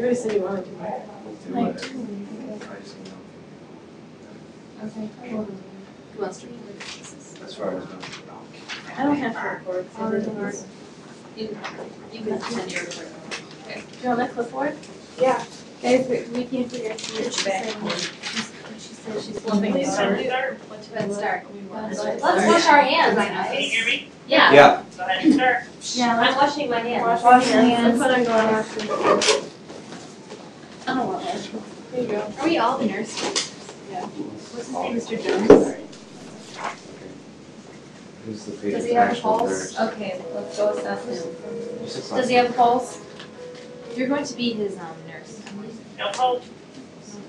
You already said you wanted to. We'll do it. I just know. Okay. Who wants to read it? As far as. I don't have to record, I didn't. You, you can send your report. Do you want that clipboard? Yeah. Guys, we, we can't figure out who's back. She said she's Flipping flipping start. start. Let's start. Let's Let's wash our hands, I Can you hear me? Yeah. Yeah, Go ahead and start. Yeah, I'm washing my hands. Wash Wash your your hands. hands. Put on glasses. I don't want that. There you go. Are we all the nurses? Yeah. What's his name, Mr. Jones? who's the patient Does he have a pulse? nurse? Okay, let's go assess him. Does he have a pulse? You're going to be his, um, nurse. No pulse.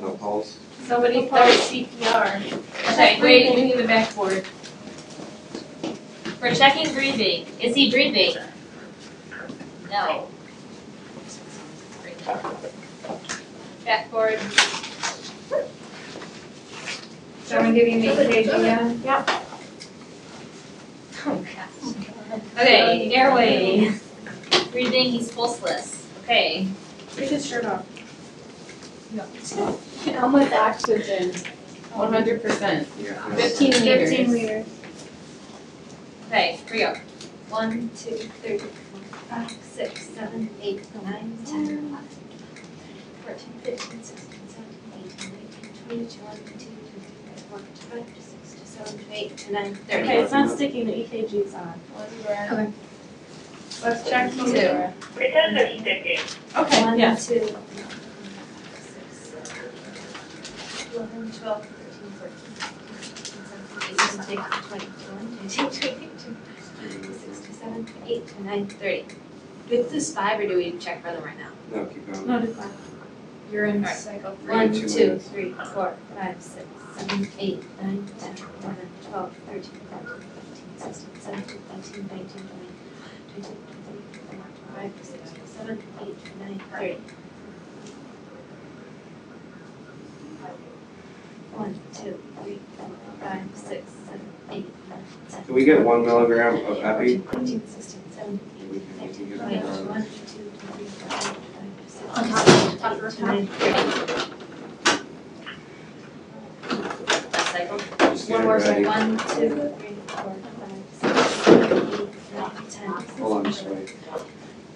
No pulse? Somebody start CPR. Okay, wait. We need the backboard. We're checking breathing. Is he breathing? No. Backboard. Someone giving me EKG yet? Oh, gosh. Okay, airway. Breathing, he's pulseless. Okay. Take his shirt off. How much oxygen? One hundred percent. Yeah. Fifteen liters. Fifteen liters. Okay, here we go. One, two, three, four, five, six, seven, eight, nine, ten, eleven, fourteen, fifteen, sixteen, seventeen, eighteen, nineteen, twenty, twenty-one, twenty-two, twenty-three, twenty-four, twenty-five, twenty-six, twenty-seven, twenty-eight, twenty-nine, thirty. Okay, it's not sticking, the EKG's on. Okay. Let's check Two. two. Pretend they're sticking. Okay, One, yeah. two, six, eleven, twelve, thirteen, fourteen, fifteen, sixteen, seventeen, eighteen, nineteen, twenty, twenty-one, twenty-two, twenty-three, twenty-six, twenty-seven, twenty-eight, twenty-nine, thirty. Do we have to do five or do we check for them right now? No, keep going. No, decline. You're in Alright. cycle three. One, two two, minutes. three, four, five, six, seven, eight, nine, ten, eleven, twelve, thirteen, fourteen, fifteen, sixteen, seventeen, eighteen, nineteen, twenty, twenty-two, twenty-three, twenty-four, twenty-five, twenty-six, twenty-seven, twenty-eight, twenty-nine, thirty. One, two, three, four, five, six, seven, eight, nine, ten. Can we get one milligram of epi? 14, 15, 16, 17, We 18, can, we can 19, 20, 21, 22, 23, 24, 25, On top of- top of 26, the 27, 30. Cycle. One more ready. cycle. One, two, three, four, five, six, seven, eight, nine, ten. Hold on, just wait.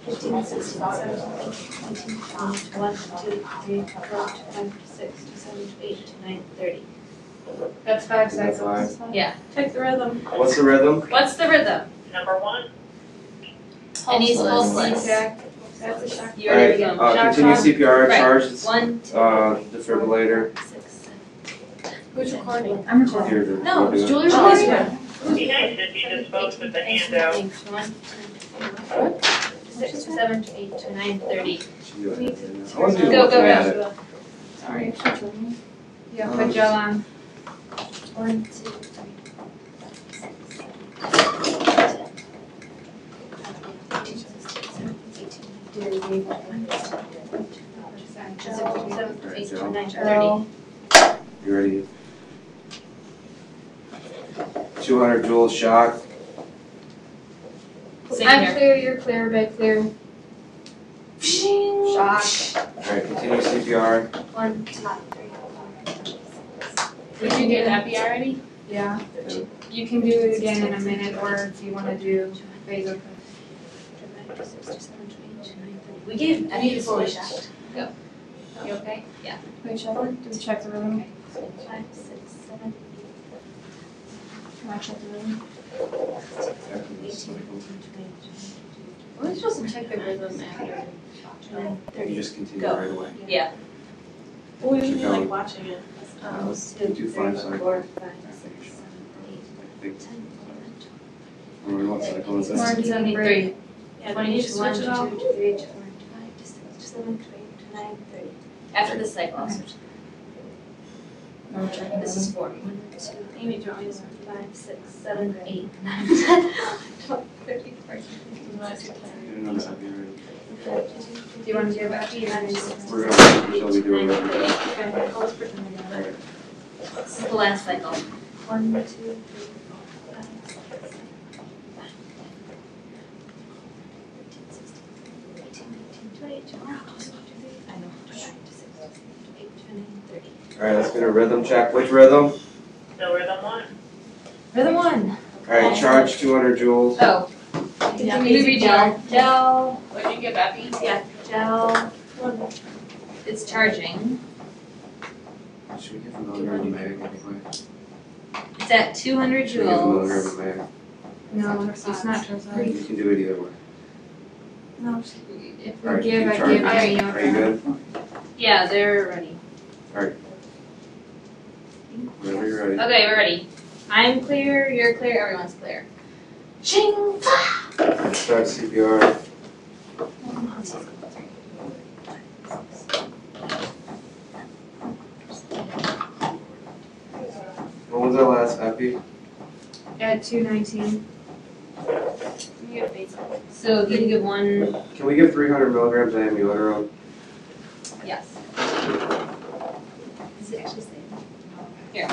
15, 16, 17, 18, 19, 20, 21, 22, 23, 24, 25, 26, 27, 28, 29, 30. That's five Is that cycles. Yeah. Check the rhythm. What's the rhythm? What's the rhythm? Number one. And he's pulseless. Jack, that's a shock. You ready to Alright, go? uh, continue CPR, Right. charge this, One, two, uh, three, defibrillator. four, six, seven. Who's recording? I'm recording. Here, No, we'll do it. Julie's Oh, recording. yeah. Be nice if you disposed of the handout. One, two, four, six, seven, eight, nine, thirty. Should do it. I want to do Go, go, at go. it. Sorry. Yeah, put gel on. One, two, three, four, five, six, seven, eight, nine, ten. Fifteen, sixteen, seventeen, eighteen, nineteen, twenty, twenty-one, twenty-two, eight, nine, thirty. You ready? Two hundred joule shock, Same I'm here. clear, you're clear, bed clear. Shock. alright, continue CPR, One, two, three, four, five, six, Did you do epi already? Yeah. You can do it again in a minute, or if you wanna do vasopressor. We gave epi before we shot. You okay? Yeah. Wait, check do we check the rhythm? Five, six, seven, Can I check the rhythm? eighteen, nineteen, twenty, twenty-one, We're supposed to check the rhythm after. twenty-nine, you just continue Go. right away. Yeah. Well, we Keep usually like watching it. Um, You two, do three, five cycles. four, I five, think you six, should. seven, eight, think, ten, eleven, twelve. or what cycle is that? Martin's on break. Yeah, do you need to switch it off? twenty-two, twenty-three, twenty-four, twenty-five, twenty-six, twenty-seven, twenty-eight, twenty-nine, thirty. After this cycle, I'll switch. No, This is four. One, two, Amy, three, do you want me to four, switch? five, six, seven, eight, nine, ten, twelve, thirteen, fourteen, fifteen, sixteen, Get another epi ready. Do you wanna do epi and then just? We're gonna, we shall be doing it. Okay, I'll just pretend we got. This is the last cycle. One, two, three, four, five, six, seven, eight, nine, ten, eleven, twelve, thirteen, sixteen, eighteen, nineteen, twenty, twenty-one, twenty-two, twenty-three. I know. nine, thirty. Alright, let's get a rhythm check. Which rhythm? Still rhythm one. Rhythm one. Alright, charge two hundred joules. Oh. Yeah, Maybe gel, gel, What'd you get, Becky? yeah, gel. It's charging. Should we give a milligram mag anyway? It's at two hundred Should we give a milligram joules. of mag? No, it's not Torsades. You can do it either way. No, if we Alright, give, keep I charging. give Are you good? Yeah, they're ready. Whenever you're ready. Okay, we're ready. I'm clear, you're clear, everyone's clear. Shing! Let's start CPR. When was our last epi? At two nineteen. You get basic. So if you can give one, Can we give three hundred milligrams of amiodarone? yes. Does it actually say? Here.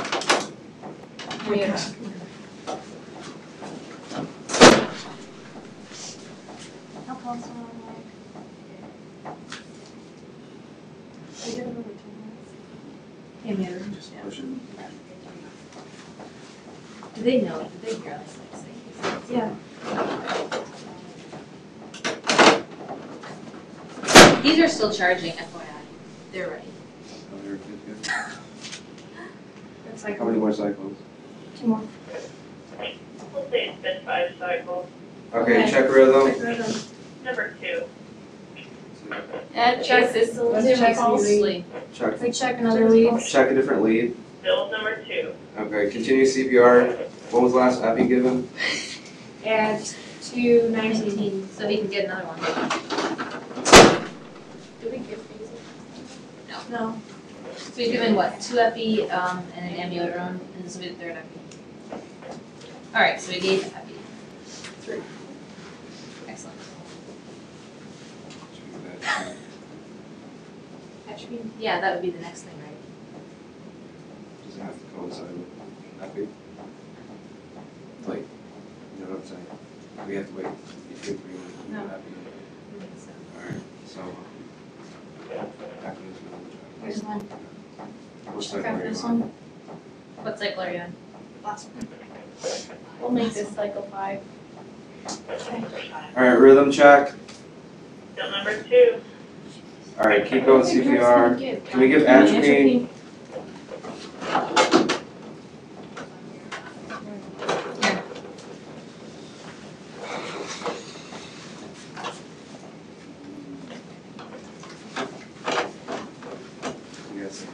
Yeah. How close am I, like? Are you giving over two minutes? Amiodarone. Just push it. Do they know, do they hear us like? Yeah. These are still charging, FYI. They're ready. Oh, you're good, good. It's like. How many more cycles? Two more. We'll say it's been five cycles. Okay, Okay. check rhythm. Like rhythm. Number two. Ed, Check- is this the let's check pulse? these. Mostly. Check, We check another lead. check a different lead. Still number two. Okay, continue CPR. When was the last epi given? At two nineteen. Nineteen, so he can get another one. Do we give basic? No. So you're doing what, two epi, um, and an amiodarone, and this will be the third epi? Alright, so we gave epi. Three. Excellent. Atropine. Yeah, that would be the next thing, right? Does it have to coincide with epi? Like, you know what I'm saying? We have to wait between three and No. epi. Alright, so. Epi is another Here's one. Check. What's that Okay, for this you? one, What cycle are you on? last one. We'll make this cycle five. Alright, rhythm check. Still number two. Alright, keep going CPR. Can we give atropine? Yes.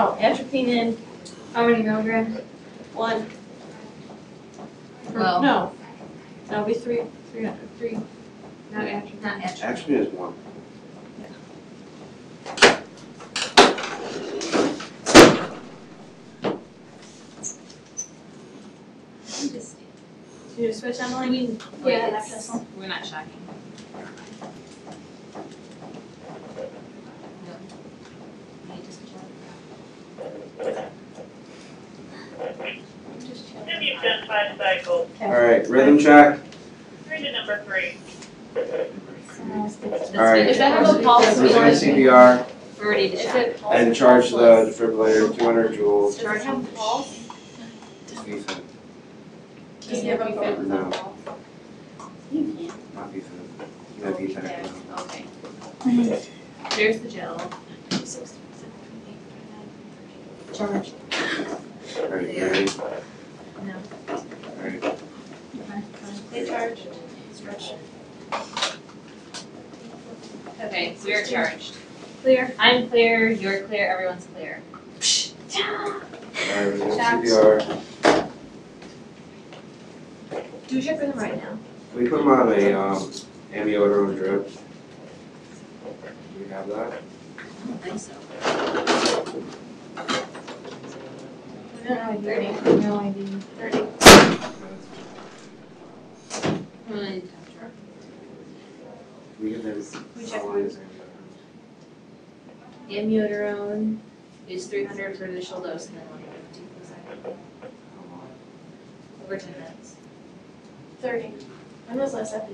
Oh, atropine in How many milligrams? one. Or- Well- No. That'll be three, three hundred, three. Not atropine. Not atropine. Atropine is one. Should you switch Emily? We, Yeah, yeah, that's this we're not shocking. No. Need to switch out. Just chill. If you've done five cycles, Alright, rhythm check. three to number three. Alright. good. If I have a pulse, we Resume want- CPR We're ready to Is shock. it pulse? and charge the defibrillator, two hundred joules. Does it have pulse? VFib. Can you give a pulse? No. You can. Not VFib. No VFib. Okay. There's the gel. Charge. Alright, you ready? No. Alright, They charge. Stretch. Okay, so we're charged. Clear. I'm clear, you're clear, everyone's clear. alright, resume Check. CPR. Do check for them right now. Can we put him on a, um, amiodarone drip? Do we have that? I don't think so. No, thirty. No ID. Thirty. I'm gonna need to capture. We get those. We check how long is amiodarone? Amiodarone is three hundred for the initial dose and then one hundred fifty for second. How long? Over ten minutes. Thirty. When was last epi?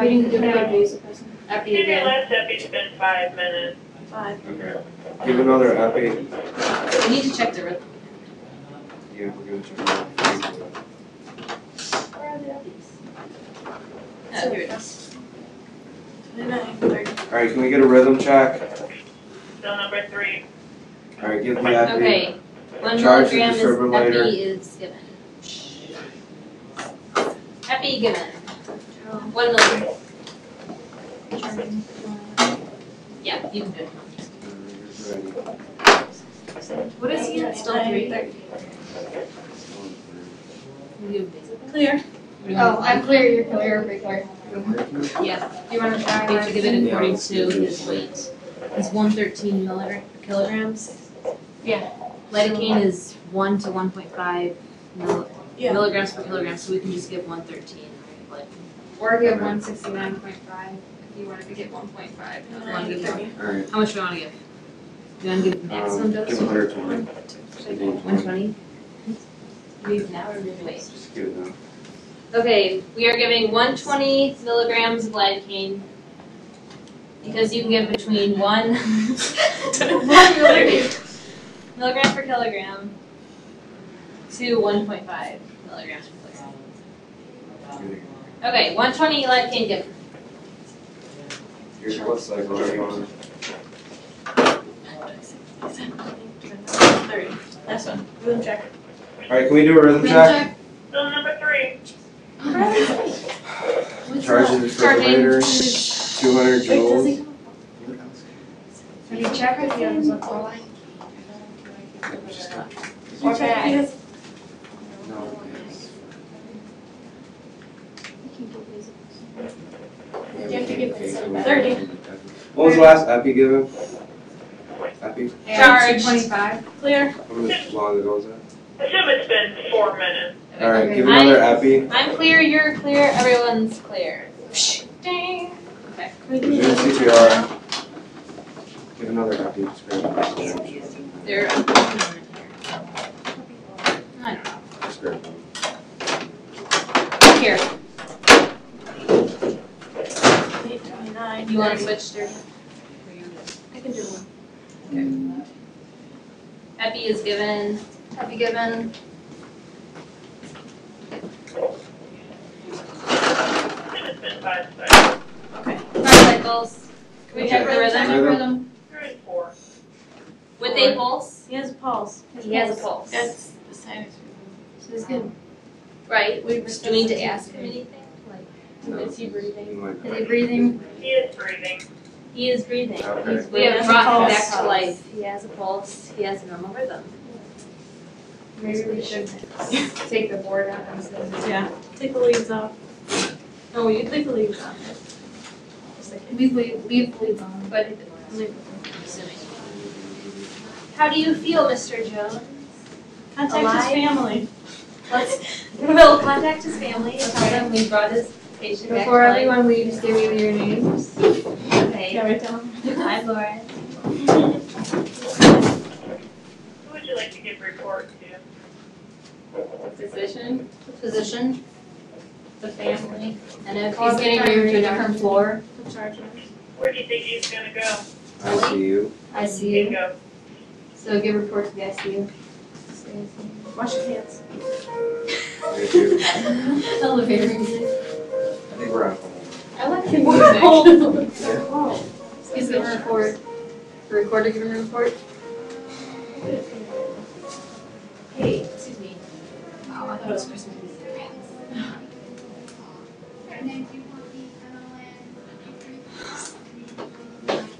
We didn't give it a vasopressin. After In you your get, last epi's been five minutes. five. Okay. Give another epi. We need to check the rhythm. Yeah, we're gonna check it out. Where are the others? Oh, here it is. Twenty-nine, thirty. Alright, can we get a rhythm check? Still number three. Alright, give the epi. Okay, one Charge the milligram is, defibrillator. epi is given. Epi given. One milligram. Yeah, you can do it. Ready. What is he at, still three? Clear. Oh, I'm clear, you're clear, you're clear. Yeah, Do you wanna try? we have to give it according to his weight. He's one thirteen milligram, kilograms. Yeah. Lidocaine is one to one point five mil- Yeah. milligrams per kilogram, so we can just give one thirteen, right? Or give one sixty-nine point five, if you wanted to get one point five. Like, wanna give Thirty. Alright, how much do you wanna give? Do you wanna give maximum um, dose? give hundred twenty. One twenty? Leave now or wait? Just give it now. Okay, we are giving one twenty milligrams of lidocaine. Because you can give between one one milligram milligram per kilogram to one point five milligrams per kilogram. Okay, one twenty lidocaine given. Here's your blood cycle, are you on? Thirty. That's one. Rhythm check. Alright, can we do a rhythm check? Still number three. Charge the defibrillator, two hundred Wait, does he? joules. Have you checked if you have some line? Okay. He No, yes. You have to give it some- thirty. What was the last epi given? Epi? Charge. Twenty-five. Clear. How much long ago was that? Assume it's been four minutes. Alright, give another epi. I'm clear, you're clear, everyone's clear. Dang. Okay. We Give can- CPR. Give another epi, just grab. They're. I'm working on it here. I don't know. Just grab. Here, Eight twenty-nine. you wanna switch thirty? I can do one. Epi is given, Epi given, Assume it's been five cycles. five cycles. Can we check the Okay. rhythm? Rhythm. Three is four. With a pulse? He has a pulse. He has a pulse. That's the sinus rhythm. So it's good. Right, We do we need to ask him anything? Like, No. Is he breathing? Is he breathing? He is breathing. He is breathing. Okay. We have He has a brought him pulse. back to life. He has a pulse, he has a normal rhythm. Maybe we should take the board out and say. Yeah. Take the leaves off. No, you take the leaves off. Just like- Leave, leave, leave the leads on. But, leave- assuming. How do you feel, Mr. Jones? Contact his family. Let's, we'll contact his family and tell them we brought his patient back Before life. everyone leaves, give me your names. Okay, Yeah, right down. hi Lauren. Who would you like to give report to? Physician, The physician, the family, and if he's the getting moved to a different floor, The charger. Where do you think he's gonna go? I see you. ICU, Bingo. so give report to the ICU. Wash your hands. I you. Elevator music. I think we're on hold. I like Can music. Oh. Is the report, the recorder giving a report? Hey, excuse me. Oh, I thought it was Christmas.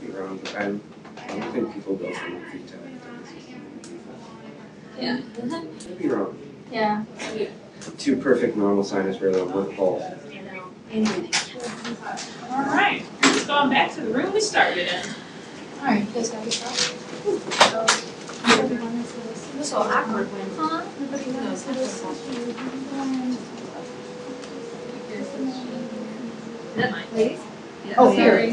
Be wrong, but I'm, I don't think people go from one feet Yeah. Could be wrong. Yeah. Two perfect normal sinus rhythm with pulse. All right, we're just going back to the room we started in. Alright, you guys gotta stop. This is so awkward when. Huh? Nobody knows. Is that mine? Ladies? Oh, here.